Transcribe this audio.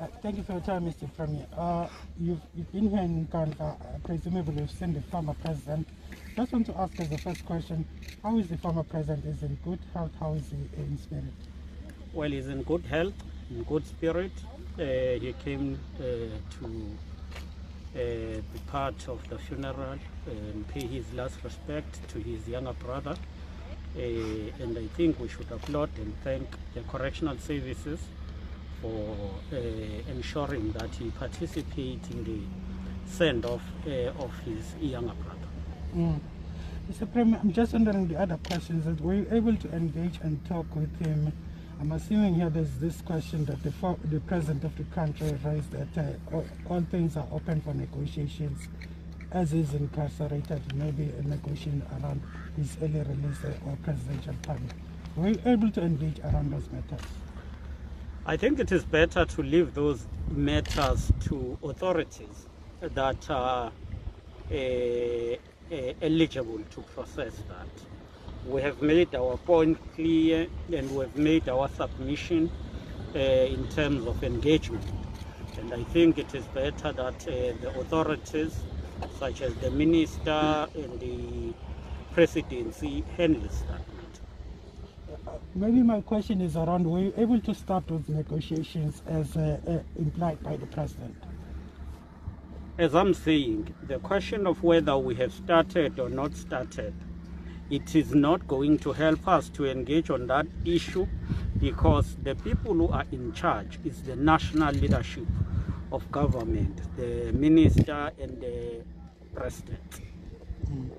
Uh, thank you for your time, Mr. Premier. Uh, you've, you've been here in uh, presumably you've seen the former president. Just want to ask as the first question, how is the former president? Is he in good health? How is he in spirit? Well, he's in good health, in good spirit. Uh, he came uh, to uh, be part of the funeral and pay his last respect to his younger brother. And I think we should applaud and thank the correctional services for uh, ensuring that he participates in the send off uh, of his younger brother. Mm. Mr. Premier, I'm just wondering the other questions that were you able to engage and talk with him? I'm assuming here there's this question that the, the president of the country raised that uh, all, all things are open for negotiations as is incarcerated, maybe a negotiation around his early release or presidential pardon. Were you able to engage around those matters? I think it is better to leave those matters to authorities that are uh, uh, eligible to process that. We have made our point clear and we have made our submission uh, in terms of engagement. And I think it is better that uh, the authorities, such as the minister and the presidency, handles that. Maybe my question is around were you able to start those negotiations as uh, uh, implied by the president? As I'm saying, the question of whether we have started or not started, it is not going to help us to engage on that issue because the people who are in charge is the national leadership of government, the minister and the president. Mm.